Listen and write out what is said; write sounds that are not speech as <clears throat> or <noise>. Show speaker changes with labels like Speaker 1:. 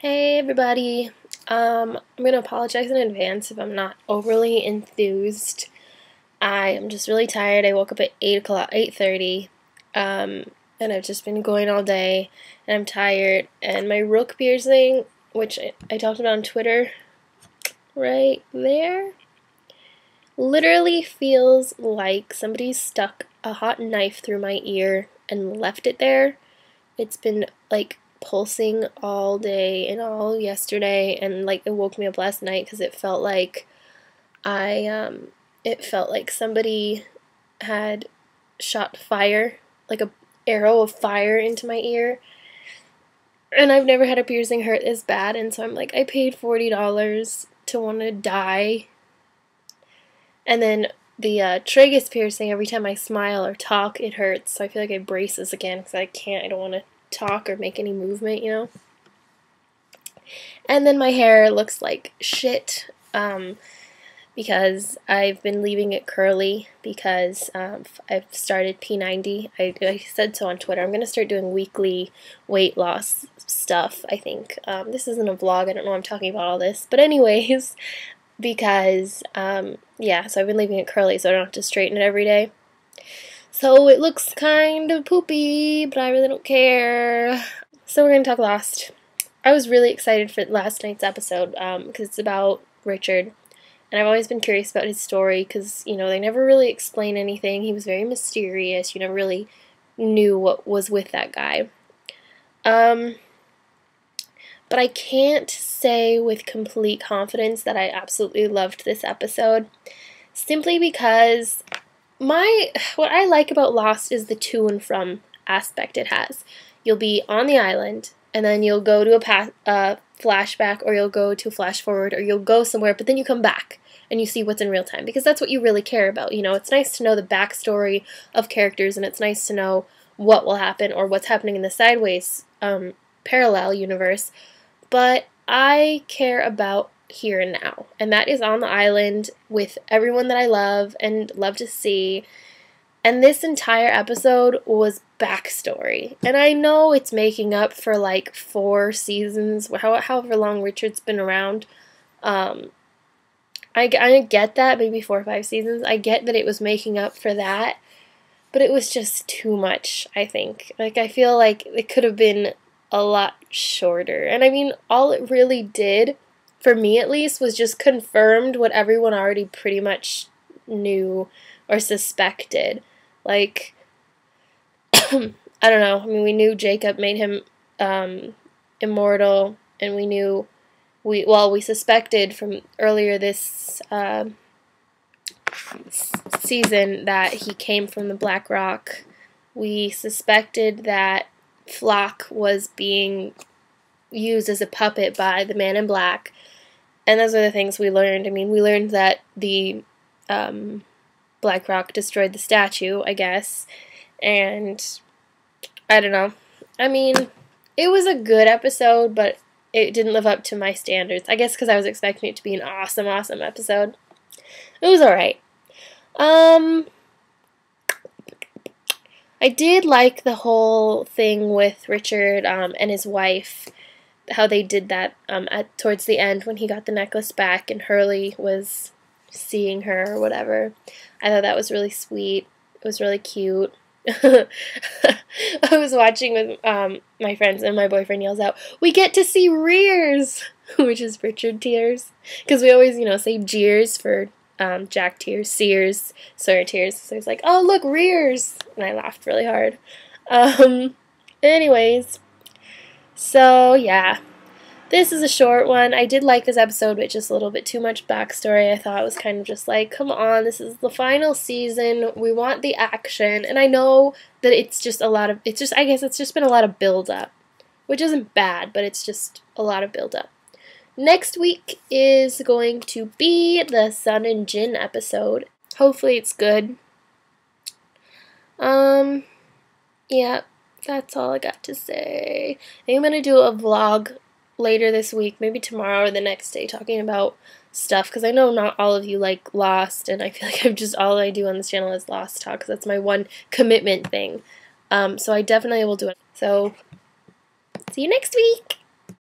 Speaker 1: Hey everybody. Um, I'm gonna apologize in advance if I'm not overly enthused. I am just really tired. I woke up at eight o'clock, eight thirty, um, and I've just been going all day, and I'm tired. And my rook piercing, which I, I talked about on Twitter, right there, literally feels like somebody stuck a hot knife through my ear and left it there. It's been like pulsing all day and all yesterday and like it woke me up last night because it felt like I um it felt like somebody had shot fire like a arrow of fire into my ear. And I've never had a piercing hurt as bad and so I'm like I paid $40 to want to die. And then the uh, tragus piercing every time I smile or talk it hurts. So I feel like I braces again because I can't I don't want to talk or make any movement, you know. And then my hair looks like shit um, because I've been leaving it curly because um, I've started P90. I, I, said so on Twitter. I'm going to start doing weekly weight loss stuff, I think. Um, this isn't a vlog. I don't know I'm talking about all this. But anyways, <laughs> because, um, yeah, so I've been leaving it curly so I don't have to straighten it every day. So it looks kind of poopy, but I really don't care. So we're going to talk Lost. I was really excited for last night's episode because um, it's about Richard. And I've always been curious about his story because, you know, they never really explain anything. He was very mysterious. You never really knew what was with that guy. Um, but I can't say with complete confidence that I absolutely loved this episode simply because my what I like about Lost is the to and from aspect it has. You'll be on the island, and then you'll go to a path, uh, flashback, or you'll go to a flash forward, or you'll go somewhere, but then you come back and you see what's in real time because that's what you really care about. You know, it's nice to know the backstory of characters, and it's nice to know what will happen or what's happening in the sideways um, parallel universe. But I care about here and now. And that is on the island with everyone that I love and love to see. And this entire episode was backstory. And I know it's making up for like four seasons, however long Richard's been around. Um, I, I get that, maybe four or five seasons. I get that it was making up for that. But it was just too much, I think. Like, I feel like it could have been a lot shorter. And I mean, all it really did for me at least, was just confirmed what everyone already pretty much knew or suspected. Like, <clears throat> I don't know. I mean, we knew Jacob made him um, immortal, and we knew we well we suspected from earlier this uh, season that he came from the Black Rock. We suspected that Flocke was being used as a puppet by the Man in Black. And those are the things we learned. I mean, we learned that the um, Black Rock destroyed the statue, I guess. And I don't know. I mean, it was a good episode, but it didn't live up to my standards. I guess because I was expecting it to be an awesome, awesome episode. It was alright. Um, I did like the whole thing with Richard um, and his wife how they did that um, at towards the end when he got the necklace back and Hurley was seeing her or whatever. I thought that was really sweet. It was really cute. <laughs> I was watching with um, my friends and my boyfriend yells out, "We get to see Rears," <laughs> which is Richard Tears, because we always, you know, say Jeers for um, Jack Tears, Sears, Sawyer Tears. So he's like, "Oh, look, Rears," and I laughed really hard. Um, anyways, so, yeah. This is a short one. I did like this episode, but just a little bit too much backstory. I thought it was kind of just like, come on, this is the final season. We want the action. And I know that it's just a lot of, it's just, I guess it's just been a lot of build up, which isn't bad, but it's just a lot of build up. Next week is going to be the Sun and Jin episode. Hopefully it's good. Um, yeah, that's all I got to say. I think I'm going to do a vlog later this week, maybe tomorrow or the next day, talking about stuff because I know not all of you like Lost, and I feel <laughs> like I'm just all I do on this channel is Lost talk because that's my one commitment thing. Um, so I definitely will do it. So, see you next week.